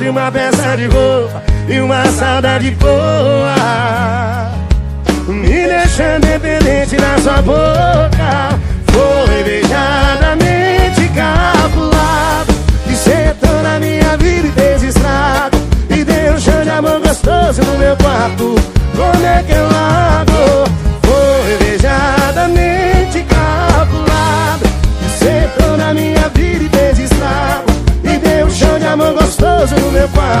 entre uma peça de roupa e uma saudade boa. Me deixando dependente da sua boca Foi beijadamente calculado E a minha vida e desestrado E deu um chão de amor gostoso no meu quarto. Como é que eu Mão gostoso no meu quarto.